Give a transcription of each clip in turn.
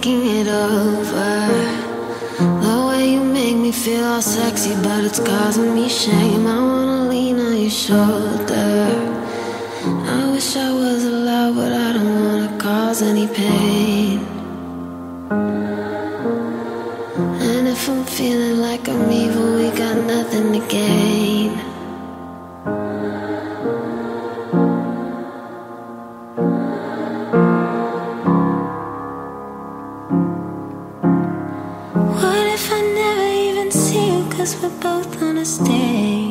Thinking it over. The way you make me feel all sexy, but it's causing me shame. I wanna lean on your shoulder. I wish I was allowed, but I don't wanna cause any pain. And if I'm feeling like I'm evil, we got nothing to gain. Cause we're both on a stage.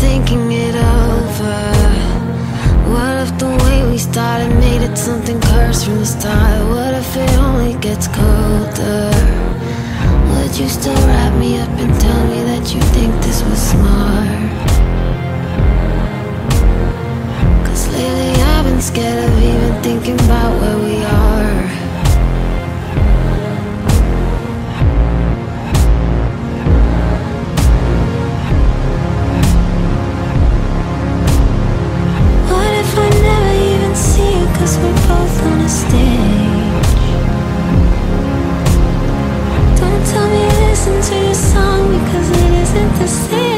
Thinking it over. What if the way we started made it something cursed from the start? What if it only gets colder? Would you still wrap me up and tell me that the same